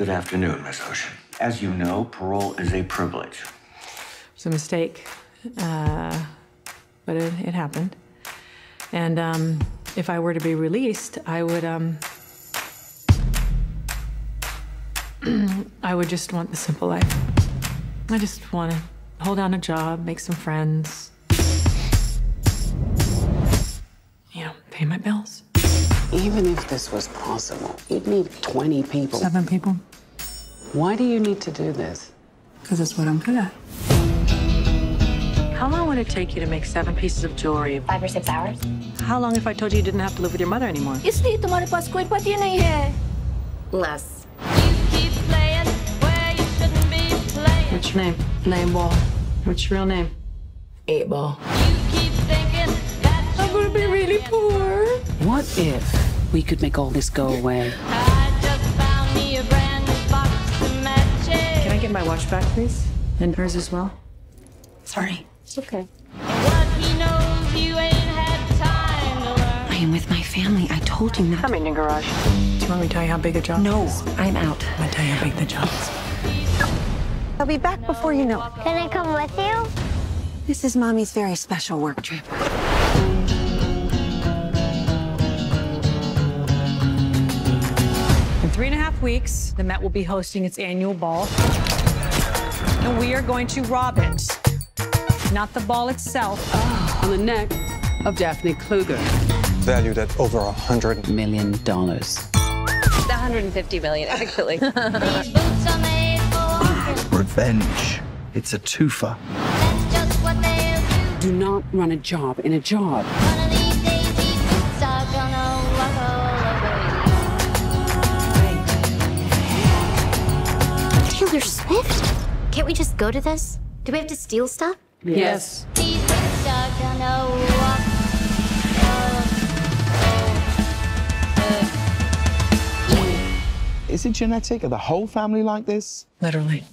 Good afternoon, Miss Ocean. As you know, parole is a privilege. It's a mistake, uh, but it, it happened. And um, if I were to be released, I would um, I would just want the simple life. I just want to hold down a job, make some friends, you know, pay my bills. Even if this was possible, you'd need 20 people. Seven people. Why do you need to do this? Because it's what I'm good at. How long would it take you to make seven pieces of jewelry? Five or six hours. How long if I told you you didn't have to live with your mother anymore? Less. What's your name? Nine Ball. What's your real name? Eight Ball. What if we could make all this go away? Can I get my watch back, please? And hers as well? Sorry. It's okay. I am with my family. I told you not. Come in your garage. Do you want me to tell you how big the job No, is? I'm out. I'm gonna tell you how big the job is. I'll be back before you know it. Can I come with you? This is Mommy's very special work trip. Three and a half weeks, the Met will be hosting its annual ball. And we are going to rob it. Not the ball itself. On the neck of Daphne Kluger. valued at over a hundred Million dollars. 150 million, actually. Revenge. It's a twofer. Do not run a job in a job. Taylor Swift? Can't we just go to this? Do we have to steal stuff? Yes. Is it genetic? Are the whole family like this? Literally.